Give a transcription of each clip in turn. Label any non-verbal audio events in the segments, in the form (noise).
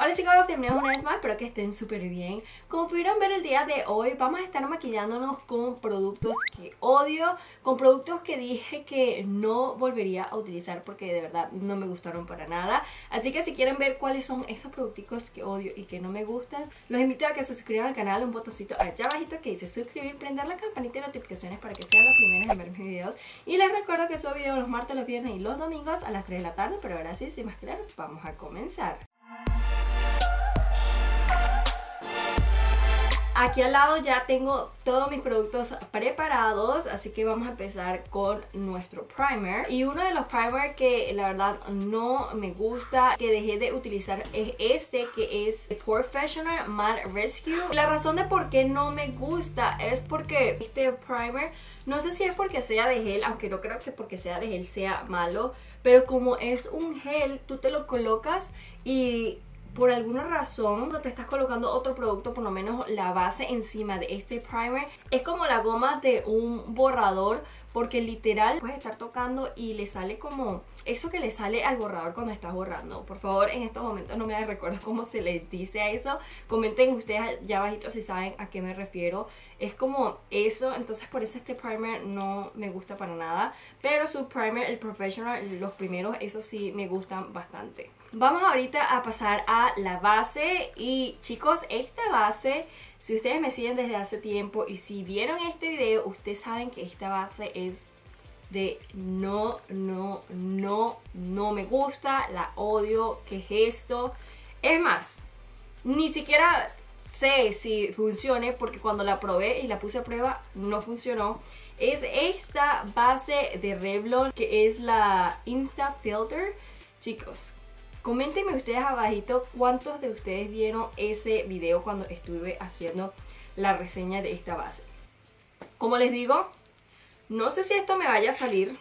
Hola chicos, bienvenidos una vez más, espero que estén súper bien. Como pudieron ver el día de hoy, vamos a estar maquillándonos con productos que odio, con productos que dije que no volvería a utilizar porque de verdad no me gustaron para nada. Así que si quieren ver cuáles son esos productos que odio y que no me gustan, los invito a que se suscriban al canal, un botoncito allá abajito que dice suscribir, prender la campanita de notificaciones para que sean los primeros en ver mis videos. Y les recuerdo que subo videos los martes, los viernes y los domingos a las 3 de la tarde, pero ahora sí, sin más claro, vamos a comenzar. Aquí al lado ya tengo todos mis productos preparados, así que vamos a empezar con nuestro primer. Y uno de los primer que la verdad no me gusta, que dejé de utilizar, es este que es Professional Matte Rescue. La razón de por qué no me gusta es porque este primer, no sé si es porque sea de gel, aunque no creo que porque sea de gel sea malo, pero como es un gel, tú te lo colocas y por alguna razón cuando te estás colocando otro producto, por lo menos la base encima de este primer, es como la goma de un borrador porque literal puedes estar tocando y le sale como eso que le sale al borrador cuando estás borrando. Por favor, en estos momentos no me recuerdo cómo se les dice a eso. Comenten ustedes ya abajito si saben a qué me refiero. Es como eso, entonces por eso este primer no me gusta para nada. Pero su primer, el professional, los primeros, eso sí me gustan bastante. Vamos ahorita a pasar a la base y chicos, esta base si ustedes me siguen desde hace tiempo y si vieron este video, ustedes saben que esta base es de no, no, no, no me gusta, la odio, ¿qué es esto? Es más, ni siquiera sé si funcione porque cuando la probé y la puse a prueba no funcionó. Es esta base de Revlon que es la Insta Filter. Chicos, Coméntenme ustedes abajito cuántos de ustedes vieron ese video cuando estuve haciendo la reseña de esta base. Como les digo, no sé si esto me vaya a salir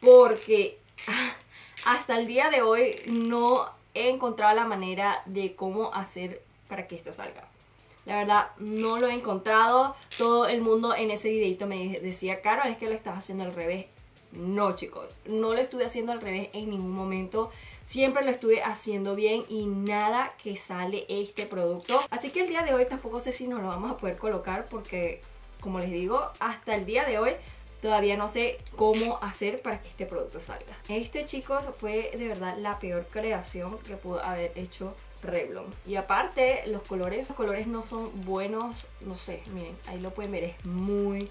porque (laughs) hasta el día de hoy no he encontrado la manera de cómo hacer para que esto salga. La verdad, no lo he encontrado. Todo el mundo en ese videito me decía, Caro, es que lo estás haciendo al revés. No, chicos, no lo estuve haciendo al revés en ningún momento. Siempre lo estuve haciendo bien y nada que sale este producto. Así que el día de hoy tampoco sé si nos lo vamos a poder colocar porque, como les digo, hasta el día de hoy todavía no sé cómo hacer para que este producto salga. Este, chicos, fue de verdad la peor creación que pudo haber hecho Revlon. Y aparte, los colores, los colores no son buenos, no sé, miren, ahí lo pueden ver, es muy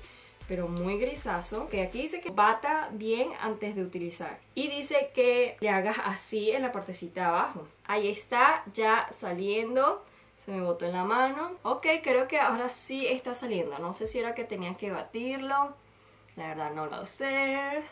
pero muy grisazo. Que aquí dice que bata bien antes de utilizar. Y dice que le hagas así en la partecita abajo. Ahí está ya saliendo. Se me botó en la mano. Ok, creo que ahora sí está saliendo. No sé si era que tenía que batirlo. La verdad no lo sé.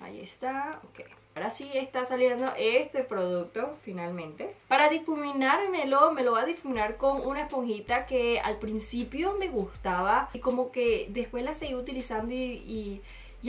Ahí está. Ok. Ahora sí está saliendo este producto finalmente. Para difuminármelo, me lo voy a difuminar con una esponjita que al principio me gustaba y como que después la seguí utilizando y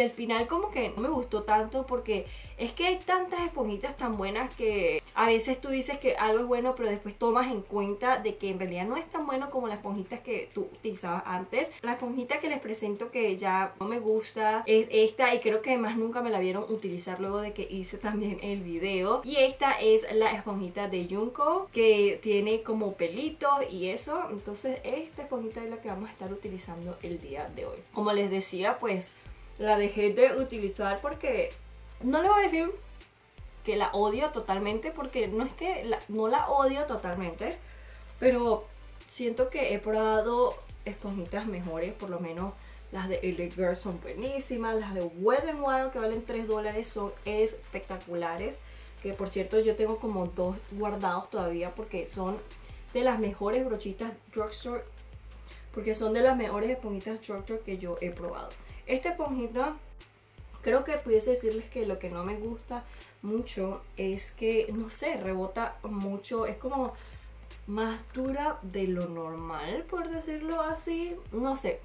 al final como que no me gustó tanto porque es que hay tantas esponjitas tan buenas que a veces tú dices que algo es bueno pero después tomas en cuenta de que en realidad no es tan bueno como las esponjitas que tú utilizabas antes. La esponjita que les presento que ya no me gusta es esta y creo que además nunca me la vieron utilizar luego de que hice también el video. Y esta es la esponjita de Junko que tiene como pelitos y eso. Entonces esta esponjita es la que vamos a estar utilizando el día de hoy. Como les decía pues la dejé de utilizar porque no le voy a decir que la odio totalmente porque no es que no la odio totalmente, pero siento que he probado esponjitas mejores, por lo menos las de LA Girl son buenísimas, las de Wet n Wild que valen 3 dólares son espectaculares, que por cierto yo tengo como dos guardados todavía porque son de las mejores brochitas drugstore, porque son de las mejores esponjitas drugstore que yo he probado. Esta esponjita, creo que pudiese decirles que lo que no me gusta mucho es que, no sé, rebota mucho, es como más dura de lo normal, por decirlo así, no sé.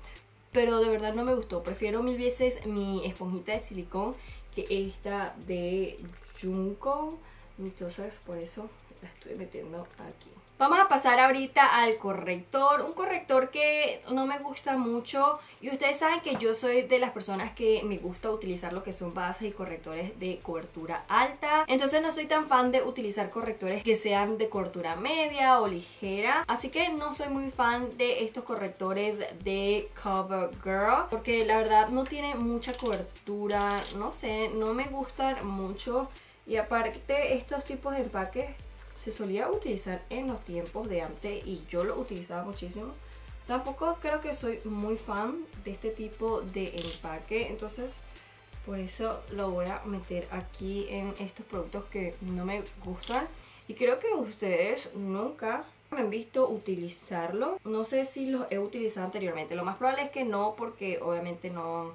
Pero de verdad no me gustó, prefiero mil veces mi esponjita de silicón que esta de Junko. Entonces por eso la estoy metiendo aquí. Vamos a pasar ahorita al corrector, un corrector que no me gusta mucho y ustedes saben que yo soy de las personas que me gusta utilizar lo que son bases y correctores de cobertura alta, entonces no soy tan fan de utilizar correctores que sean de cobertura media o ligera, así que no soy muy fan de estos correctores de CoverGirl porque la verdad no tiene mucha cobertura, no sé, no me gustan mucho y aparte estos tipos de empaques se solía utilizar en los tiempos de antes y yo lo utilizaba muchísimo. Tampoco creo que soy muy fan de este tipo de empaque, entonces por eso lo voy a meter aquí en estos productos que no me gustan. Y creo que ustedes nunca me han visto utilizarlo. No sé si los he utilizado anteriormente. Lo más probable es que no, porque obviamente no,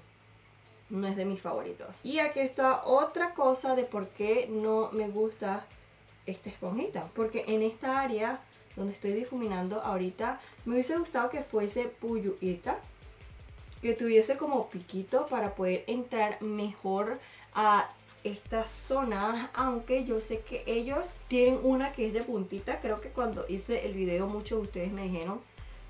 no es de mis favoritos. Y aquí está otra cosa de por qué no me gusta esta esponjita. Porque en esta área donde estoy difuminando ahorita, me hubiese gustado que fuese puyuita. Que tuviese como piquito para poder entrar mejor a esta zona. Aunque yo sé que ellos tienen una que es de puntita. Creo que cuando hice el video muchos de ustedes me dijeron.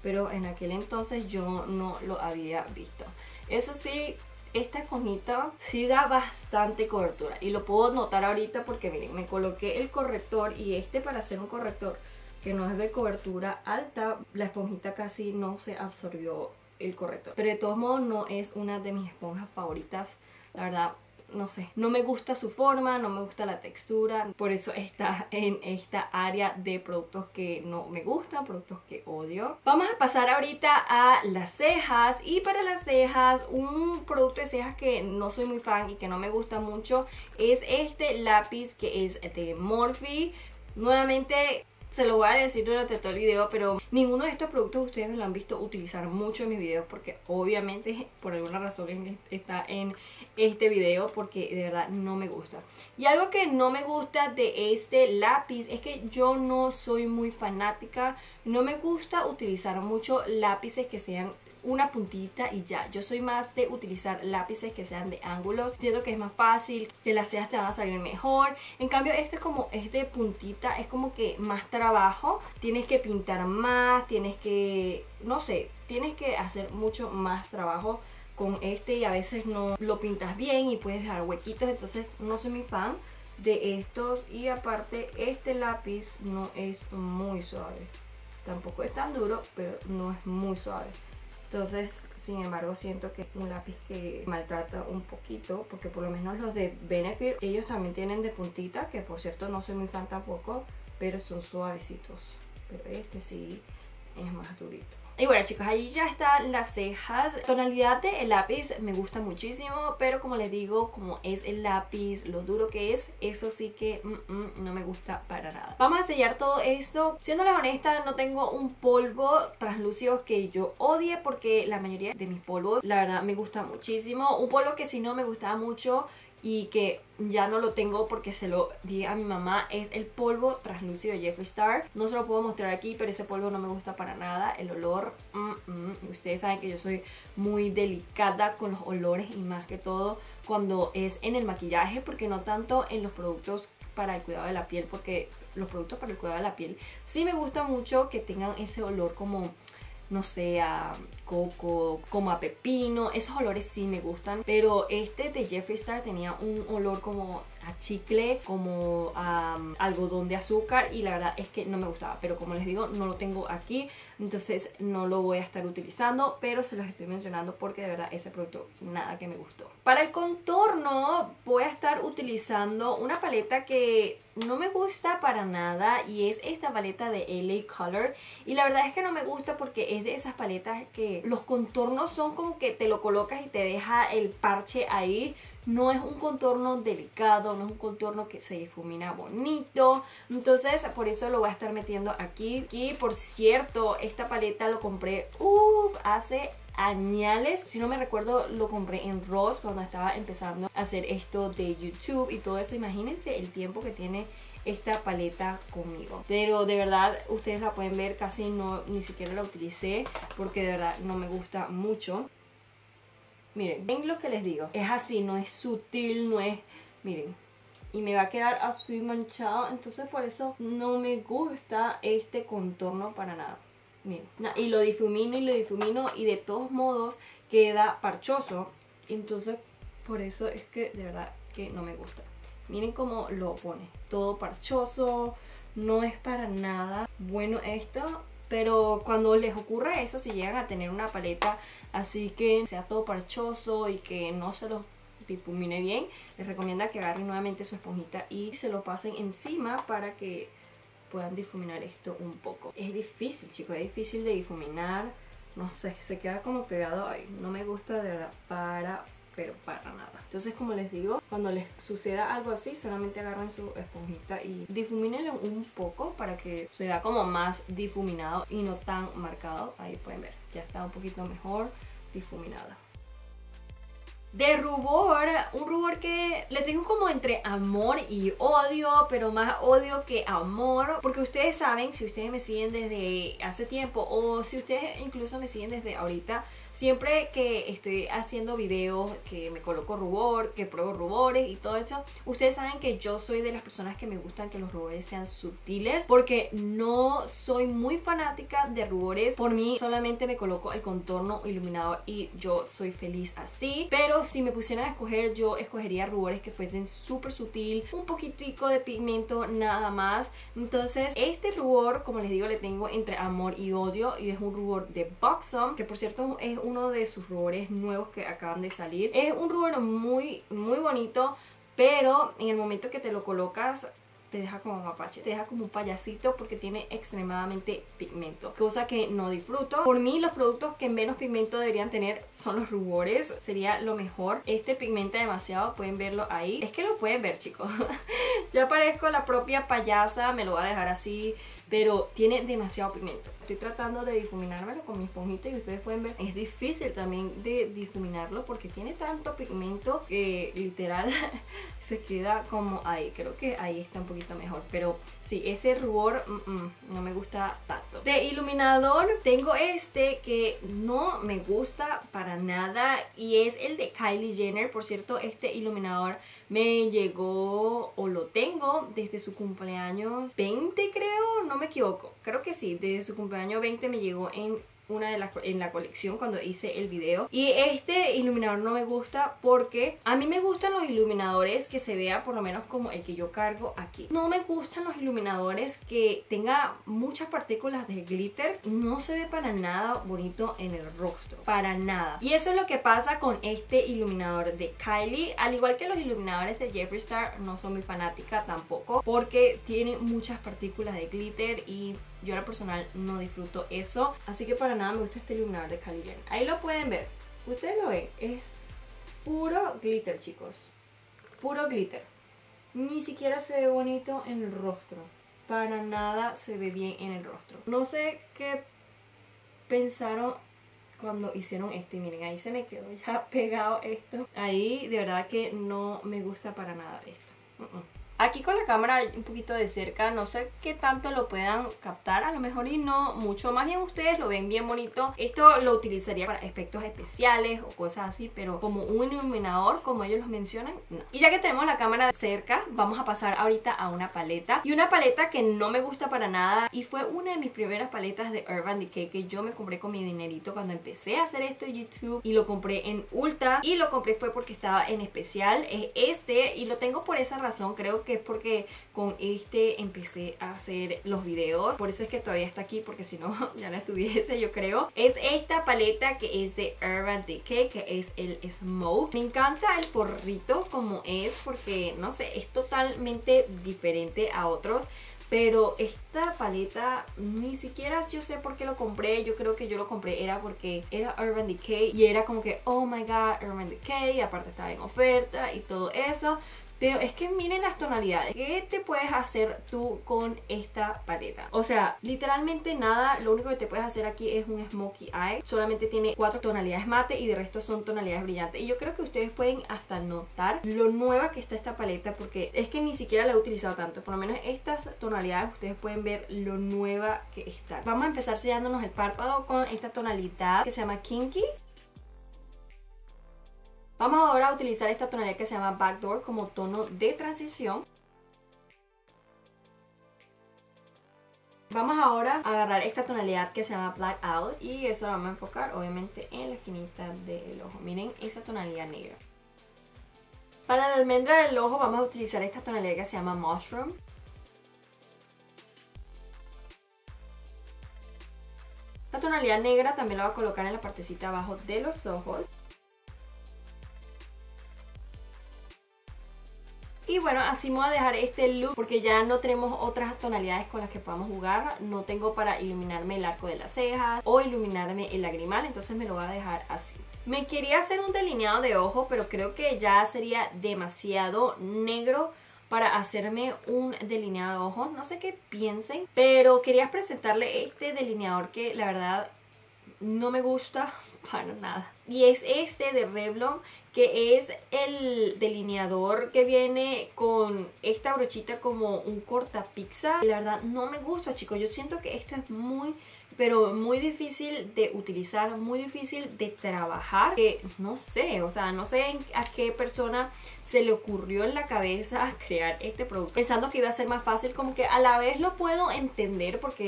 Pero en aquel entonces yo no lo había visto. Eso sí, esta esponjita sí da bastante cobertura y lo puedo notar ahorita porque miren, me coloqué el corrector y este para hacer un corrector que no es de cobertura alta, la esponjita casi no se absorbió el corrector. Pero de todos modos no es una de mis esponjas favoritas. La verdad, no sé, no me gusta su forma, no me gusta la textura, por eso está en esta área de productos que no me gustan, productos que odio. Vamos a pasar ahorita a las cejas y para las cejas un producto de cejas que no soy muy fan y que no me gusta mucho es este lápiz que es de Morphe. Nuevamente se lo voy a decir durante todo el video, pero ninguno de estos productos ustedes me lo han visto utilizar mucho en mis videos porque obviamente (laughs) por alguna razón está en este video porque de verdad no me gusta. Y algo que no me gusta de este lápiz es que yo no soy muy fanática, no me gusta utilizar mucho lápices que sean una puntita y ya. Yo soy más de utilizar lápices que sean de ángulos. Siento que es más fácil, que las cejas te van a salir mejor. En cambio, este es como es de puntita, es como que más trabajo. Tienes que pintar más, tienes que, no sé, tienes que hacer mucho más trabajo con este y a veces no lo pintas bien y puedes dejar huequitos. Entonces no soy mi fan de estos y aparte este lápiz no es muy suave. Tampoco es tan duro, pero no es muy suave. Entonces, sin embargo, siento que es un lápiz que maltrata un poquito, porque por lo menos los de Benefit, ellos también tienen de puntita, que por cierto no soy muy fan tampoco, pero son suavecitos. Pero este sí es más durito. Y bueno chicos, ahí ya están las cejas. Tonalidad del lápiz me gusta muchísimo, pero como les digo, como es el lápiz, lo duro que es, eso sí que mm, mm, no me gusta para nada. Vamos a sellar todo esto. Siéndoles honesta, no tengo un polvo translúcido que yo odie porque la mayoría de mis polvos, la verdad, me gusta muchísimo. Un polvo que si no me gustaba mucho y que ya no lo tengo porque se lo di a mi mamá. Es el polvo translúcido de Jeffree Star. No se lo puedo mostrar aquí pero ese polvo no me gusta para nada. El olor mm, mm, ustedes saben que yo soy muy delicada con los olores y más que todo cuando es en el maquillaje porque no tanto en los productos para el cuidado de la piel porque los productos para el cuidado de la piel sí me gusta mucho que tengan ese olor como no sé, a coco, como a pepino. Esos olores sí me gustan. Pero este de Jeffree Star tenía un olor como a chicle, como a um, algodón de azúcar y la verdad es que no me gustaba. Pero como les digo, no lo tengo aquí, entonces no lo voy a estar utilizando, pero se los estoy mencionando porque de verdad ese producto nada que me gustó. Para el contorno voy a estar utilizando una paleta que no me gusta para nada y es esta paleta de LA Color y la verdad es que no me gusta porque es de esas paletas que los contornos son como que te lo colocas y te deja el parche ahí no es un contorno delicado, no es un contorno que se difumina bonito. Entonces, por eso lo voy a estar metiendo aquí. Y por cierto, esta paleta lo compré hace añales. Si no me recuerdo, lo compré en Ross cuando estaba empezando a hacer esto de YouTube y todo eso. Imagínense el tiempo que tiene esta paleta conmigo. Pero de verdad, ustedes la pueden ver, casi no, ni siquiera la utilicé porque de verdad no me gusta mucho. Miren, ven lo que les digo. Es así, no es sutil, no es... Miren, y me va a quedar así manchado. Entonces por eso no me gusta este contorno para nada. Miren. Y lo difumino y lo difumino y de todos modos queda parchoso. Entonces por eso es que de verdad que no me gusta. Miren cómo lo pone. Todo parchoso. No es para nada bueno esto. Pero cuando les ocurre eso, si llegan a tener una paleta así que sea todo parchoso y que no se los difumine bien, les recomienda que agarren nuevamente su esponjita y se lo pasen encima para que puedan difuminar esto un poco. Es difícil, chicos, es difícil de difuminar. No sé, se queda como pegado ahí. No me gusta de verdad para pero para nada. Entonces, como les digo, cuando les suceda algo así, solamente agarren su esponjita y difumínenlo un poco para que se vea como más difuminado y no tan marcado. Ahí pueden ver, ya está un poquito mejor difuminada de rubor, un rubor que le tengo como entre amor y odio, pero más odio que amor, porque ustedes saben, si ustedes me siguen desde hace tiempo o si ustedes incluso me siguen desde ahorita, siempre que estoy haciendo videos, que me coloco rubor, que pruebo rubores y todo eso, ustedes saben que yo soy de las personas que me gustan que los rubores sean sutiles, porque no soy muy fanática de rubores, por mí solamente me coloco el contorno iluminador y yo soy feliz así, pero si me pusieran a escoger, yo escogería rubores que fuesen súper sutil, un poquitico de pigmento nada más. Entonces, este rubor, como les digo, le tengo entre amor y odio y es un rubor de Buxom, que por cierto es uno de sus rubores nuevos que acaban de salir. Es un rubor muy, muy bonito, pero en el momento que te lo colocas te deja como mapache, te deja como un payasito porque tiene extremadamente pigmento, cosa que no disfruto. Por mí los productos que menos pigmento deberían tener son los rubores, sería lo mejor. Este pigmenta demasiado, pueden verlo ahí. Es que lo pueden ver chicos. (laughs) ya parezco la propia payasa, me lo voy a dejar así pero tiene demasiado pigmento. Estoy tratando de difuminármelo con mi esponjita y ustedes pueden ver, es difícil también de difuminarlo porque tiene tanto pigmento que literal (laughs) se queda como ahí. Creo que ahí está un poquito mejor, pero sí, ese rubor mm, mm, no me gusta tanto. De iluminador tengo este que no me gusta para nada y es el de Kylie Jenner. Por cierto, este iluminador me llegó o lo tengo desde su cumpleaños 20 creo, no me equivoco, creo que sí, desde su cumpleaños 20 me llegó en una de las en la colección cuando hice el video. Y este iluminador no me gusta porque a mí me gustan los iluminadores que se vea por lo menos como el que yo cargo aquí. No me gustan los iluminadores que tenga muchas partículas de glitter. No se ve para nada bonito en el rostro para nada. Y eso es lo que pasa con este iluminador de Kylie. Al igual que los iluminadores de Jeffree Star no soy muy fanática tampoco porque tiene muchas partículas de glitter y yo a la personal no disfruto eso. Así que para nada me gusta este iluminador de Kylie Ahí lo pueden ver. Ustedes lo ven. Es puro glitter, chicos. Puro glitter. Ni siquiera se ve bonito en el rostro. Para nada se ve bien en el rostro. No sé qué pensaron cuando hicieron este. Miren, ahí se me quedó ya (laughs) pegado esto. Ahí de verdad que no me gusta para nada esto. Aquí con la cámara un poquito de cerca, no sé qué tanto lo puedan captar, a lo mejor y no mucho, más bien ustedes lo ven bien bonito. Esto lo utilizaría para efectos especiales o cosas así, pero como un iluminador, como ellos lo mencionan, no. Y ya que tenemos la cámara cerca, vamos a pasar ahorita a una paleta. Y una paleta que no me gusta para nada y fue una de mis primeras paletas de Urban Decay que yo me compré con mi dinerito cuando empecé a hacer esto en YouTube y lo compré en Ulta y lo compré fue porque estaba en especial, es este y lo tengo por esa razón, creo que es porque con este empecé a hacer los videos. Por eso es que todavía está aquí, porque si no (laughs) ya no estuviese yo creo. Es esta paleta que es de Urban Decay, que es el Smoke. Me encanta el forrito como es, porque no sé, es totalmente diferente a otros. Pero esta paleta ni siquiera yo sé por qué lo compré. Yo creo que yo lo compré era porque era Urban Decay y era como que, oh my god, Urban Decay. Y aparte estaba en oferta y todo eso. Pero es que miren las tonalidades. ¿Qué te puedes hacer tú con esta paleta? O sea, literalmente nada. Lo único que te puedes hacer aquí es un smokey eye. Solamente tiene cuatro tonalidades mate y de resto son tonalidades brillantes. Y yo creo que ustedes pueden hasta notar lo nueva que está esta paleta porque es que ni siquiera la he utilizado tanto. Por lo menos estas tonalidades ustedes pueden ver lo nueva que está. Vamos a empezar sellándonos el párpado con esta tonalidad que se llama Kinky. Vamos ahora a utilizar esta tonalidad que se llama Backdoor como tono de transición. Vamos ahora a agarrar esta tonalidad que se llama Black Out y eso lo vamos a enfocar obviamente en la esquinita del ojo. Miren esa tonalidad negra. Para la almendra del ojo vamos a utilizar esta tonalidad que se llama Mushroom. Esta tonalidad negra también la voy a colocar en la partecita abajo de los ojos. Bueno, así me voy a dejar este look porque ya no tenemos otras tonalidades con las que podamos jugar. No tengo para iluminarme el arco de las cejas o iluminarme el lagrimal, entonces me lo voy a dejar así. Me quería hacer un delineado de ojo, pero creo que ya sería demasiado negro para hacerme un delineado de ojos. No sé qué piensen, pero quería presentarle este delineador que la verdad no me gusta (laughs) para nada. Y es este de Revlon que es el delineador que viene con esta brochita como un corta pizza. La verdad no me gusta chicos, yo siento que esto es muy pero muy difícil de utilizar, muy difícil de trabajar, que no sé, o sea, no sé a qué persona se le ocurrió en la cabeza (laughs) crear este producto, pensando que iba a ser más fácil, como que a la vez lo puedo entender porque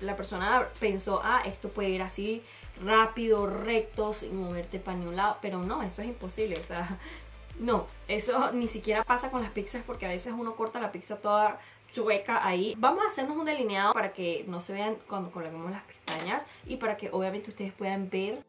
la persona pensó, ah, esto puede ir así, rápido, recto, sin moverte para ningún lado, pero no, eso es imposible, o sea, (laughs) no, eso ni siquiera pasa con las pizzas porque a veces uno corta la pizza toda chueca ahí. Vamos a hacernos un delineado para que no se vean cuando coloquemos las pestañas y para que obviamente ustedes puedan ver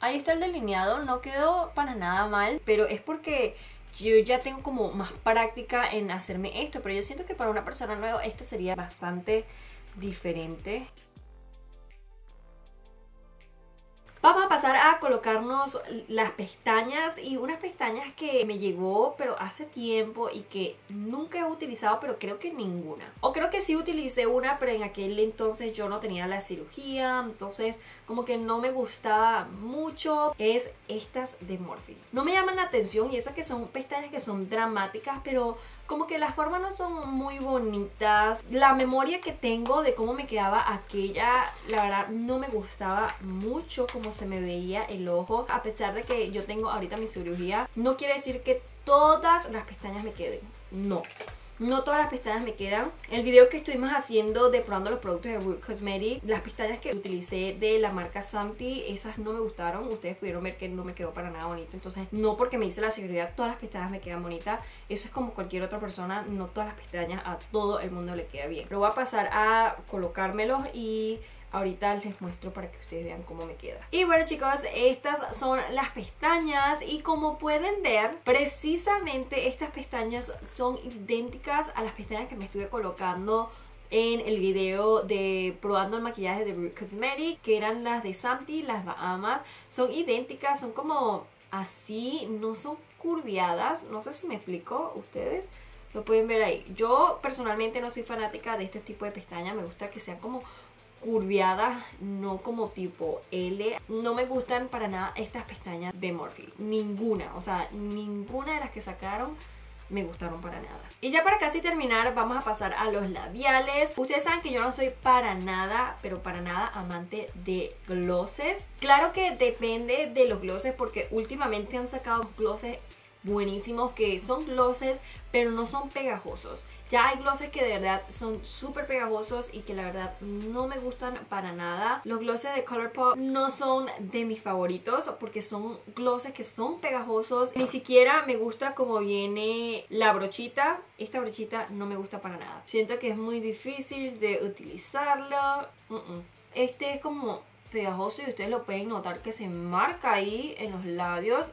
Ahí está el delineado, no quedó para nada mal, pero es porque yo ya tengo como más práctica en hacerme esto, pero yo siento que para una persona nueva esto sería bastante diferente. Vamos a pasar a colocarnos las pestañas y unas pestañas que me llegó pero hace tiempo y que nunca he utilizado pero creo que ninguna. O creo que sí utilicé una pero en aquel entonces yo no tenía la cirugía entonces como que no me gustaba mucho. Es estas de Morphe. No me llaman la atención y esas que son pestañas que son dramáticas pero como que las formas no son muy bonitas. La memoria que tengo de cómo me quedaba aquella, la verdad no me gustaba mucho cómo se me veía el ojo. A pesar de que yo tengo ahorita mi cirugía, no quiere decir que todas las pestañas me queden. No. No todas las pestañas me quedan. El video que estuvimos haciendo de probando los productos de Root Cosmetics, las pestañas que utilicé de la marca Santi, esas no me gustaron. Ustedes pudieron ver que no me quedó para nada bonito. Entonces, no porque me hice la seguridad, todas las pestañas me quedan bonitas. Eso es como cualquier otra persona. No todas las pestañas a todo el mundo le queda bien. Pero voy a pasar a colocármelos y ahorita les muestro para que ustedes vean cómo me queda. Y bueno chicos, estas son las pestañas y como pueden ver, precisamente estas pestañas son idénticas a las pestañas que me estuve colocando en el video de probando el maquillaje de Brute Cosmetic, que eran las de Santi, las Bahamas. Son idénticas, son como así, no son curviadas. No sé si me explico ustedes. Lo pueden ver ahí. Yo personalmente no soy fanática de este tipo de pestañas. Me gusta que sean como curviadas, no como tipo L. No me gustan para nada estas pestañas de Morphe. Ninguna, o sea, ninguna de las que sacaron me gustaron para nada. Y ya para casi terminar vamos a pasar a los labiales. Ustedes saben que yo no soy para nada, pero para nada amante de glosses. Claro que depende de los glosses porque últimamente han sacado glosses buenísimos que son glosses pero no son pegajosos. Ya hay glosses que de verdad son súper pegajosos y que la verdad no me gustan para nada. Los glosses de Colourpop no son de mis favoritos porque son glosses que son pegajosos. Ni siquiera me gusta como viene la brochita. Esta brochita no me gusta para nada. Siento que es muy difícil de utilizarlo. Este es como pegajoso y ustedes lo pueden notar que se marca ahí en los labios.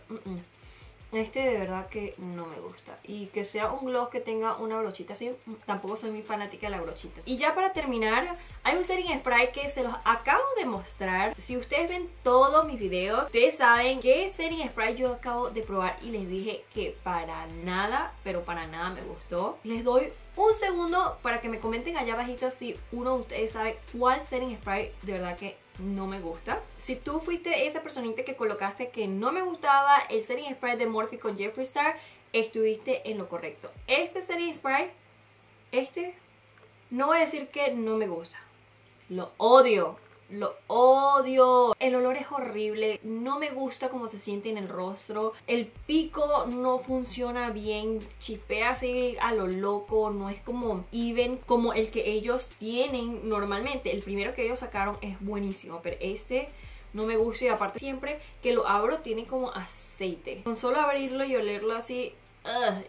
Este de verdad que no me gusta. Y que sea un gloss que tenga una brochita así, tampoco soy muy fanática de la brochita. Y ya para terminar, hay un setting spray que se los acabo de mostrar. Si ustedes ven todos mis videos, ustedes saben qué setting spray yo acabo de probar y les dije que para nada, pero para nada me gustó. Les doy un segundo para que me comenten allá abajito si uno de ustedes sabe cuál setting spray de verdad que no me gusta. Si tú fuiste esa personita que colocaste que no me gustaba el setting spray de Morphe con Jeffree Star, estuviste en lo correcto. Este setting spray Este, no voy a decir que no me gusta. Lo odio. Lo odio. El olor es horrible. No me gusta cómo se siente en el rostro. El pico no funciona bien. Chipea así a lo loco. No es como even como el que ellos tienen normalmente. El primero que ellos sacaron es buenísimo. Pero este no me gusta. Y aparte siempre que lo abro tiene como aceite. Con solo abrirlo y olerlo así.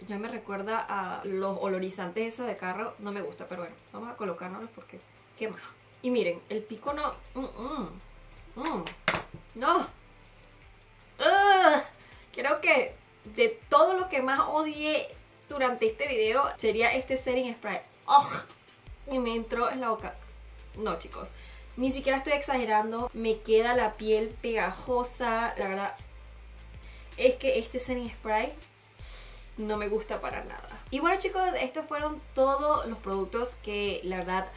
ya me recuerda a los olorizantes esos de carro. No me gusta. Pero bueno, vamos a colocárnoslos porque qué más. Y miren, el pico no... Mm, mm, mm. no. creo que de todo lo que más odié durante este video sería este setting spray. y me entró en la boca. No, chicos. Ni siquiera estoy exagerando. Me queda la piel pegajosa. La verdad es que este setting spray no me gusta para nada. Y bueno chicos, estos fueron todos los productos que la verdad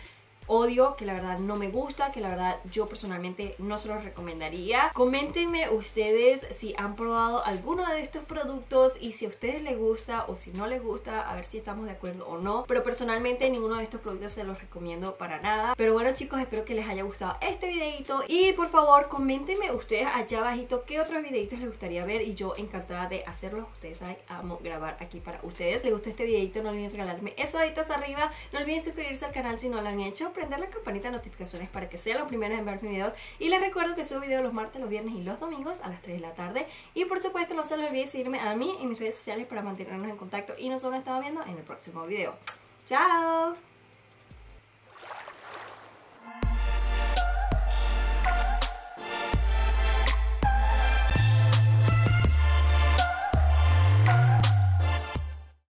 odio, que la verdad no me gusta, que la verdad yo personalmente no se los recomendaría. Coméntenme ustedes si han probado alguno de estos productos y si a ustedes les gusta o si no les gusta, a ver si estamos de acuerdo o no. Pero personalmente ninguno de estos productos se los recomiendo para nada. Pero bueno chicos, espero que les haya gustado este videito y por favor coméntenme ustedes allá abajito qué otros videitos les gustaría ver y yo encantada de hacerlos. Ustedes saben, amo grabar aquí para ustedes. Les gustó este videito, no olviden regalarme esos deditos arriba. No olviden suscribirse al canal si no lo han hecho prender la campanita de notificaciones para que sean los primeros en ver mis videos. Y les recuerdo que subo videos los martes, los viernes y los domingos a las 3 de la tarde. Y por supuesto no se les olvide seguirme a mí y mis redes sociales para mantenernos en contacto. Y nos estamos viendo en el próximo video. ¡Chao!